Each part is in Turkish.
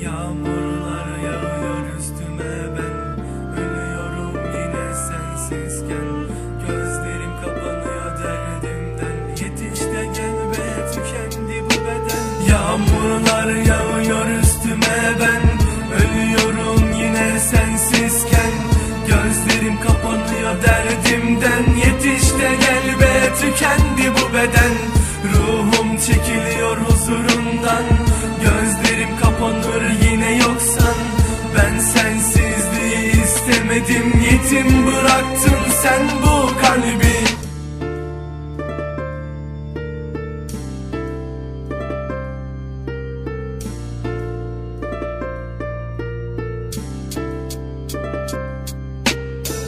Yağmurlar yağıyor üstüme ben. Ölüyorum yine sensizken. Gözlerim kapanıyor derdimden. Yetiş gel be bu beden. Yağmurlar yağıyor üstüme ben. Ölüyorum yine sensizken. Gözlerim kapanıyor derdimden. Yetiş gel be tükendi bu beden. Ruhum çekiliyor huzurundan kapanır yine yoksan Ben sensizliği istemedim yetim bıraktın sen bu kalbi.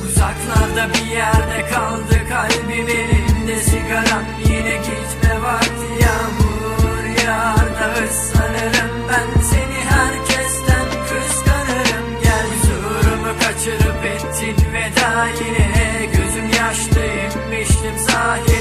Uzaklarda bir yerde kaldı kalbim elimde sigaram. Yine gitme vakti yağmur yağar da ben seni. sakine Gözüm yaşlı inmiştim zahir